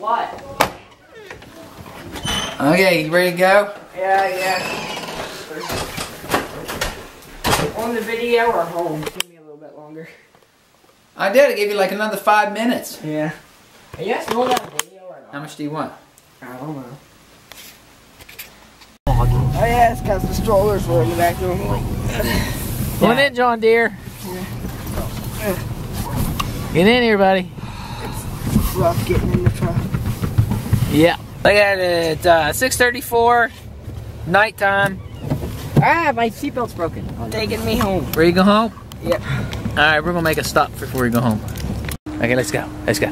What? Okay, you ready to go? Yeah, yeah. On the video or home? Give me a little bit longer. I did. I gave you like another five minutes. Yeah. Are you guys doing that video or How much do you want? I don't know. Oh yeah, it's because the strollers were in the back room. Come on in, John Deere. Get in here, buddy. It's rough getting in the truck. Yeah. Look at it. Uh, 6:34, nighttime. Ah, my seatbelt's broken. Taking me home. Ready to go home? Yep. All right, we're gonna make a stop before we go home. Okay, let's go. Let's go.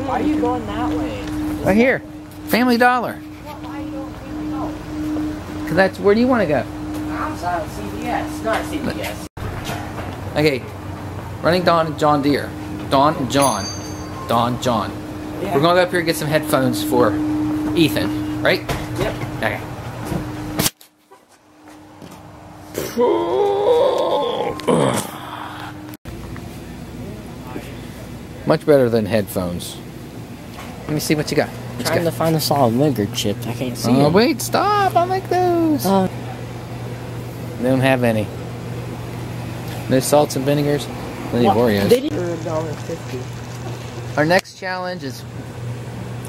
Why are you going that way? Right here, Family Dollar. Cause that's where do you want to go? I'm sorry, CBS, not CBS. Okay, running Don John Deere. Don John. Don John. Yeah. We're gonna go up here and get some headphones for Ethan, right? Yep. Okay. Much better than headphones. Let me see what you got. Let's Trying go. to find a solid vinegar chip. I can't see Oh, it. wait, stop. I like those. Oh. They don't have any. No salts and vinegars. Plenty of Oreos. Did you? For a dollar fifty. Our next challenge is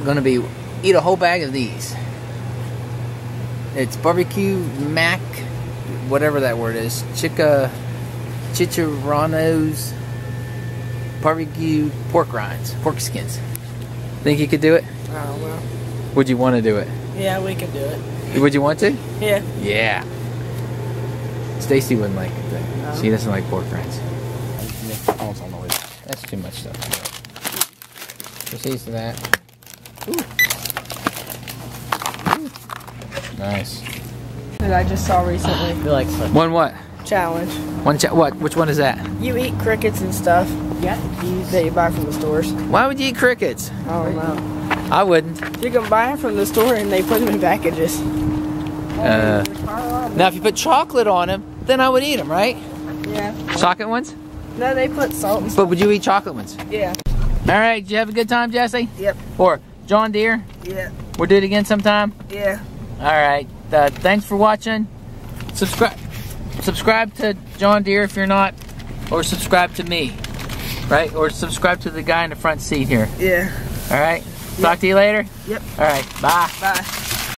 going to be eat a whole bag of these. It's barbecue mac, whatever that word is, chica, chicharronos, barbecue pork rinds, pork skins. Think you could do it? Oh well. Would you want to do it? Yeah, we could do it. Would you want to? Yeah. Yeah. Stacy wouldn't like it. Though. She doesn't like pork rinds. That's too much stuff. Just ease of that. Nice. That I just saw recently. You like one what? Challenge. One cha- what? Which one is that? You eat crickets and stuff. Yeah. That you buy from the stores. Why would you eat crickets? I don't know. I wouldn't. You can buy them from the store and they put them in packages. Uh, now, if you put chocolate on them, then I would eat them, right? Yeah. Chocolate ones. No, they put salt. But would you eat chocolate ones? Yeah. All right. Did you have a good time, Jesse? Yep. Or John Deere? Yeah. We'll do it again sometime. Yeah. All right. Uh, thanks for watching. Subscribe. Subscribe to John Deere if you're not, or subscribe to me, right? Or subscribe to the guy in the front seat here. Yeah. All right. Talk to you later. Yep. All right. Bye. Bye.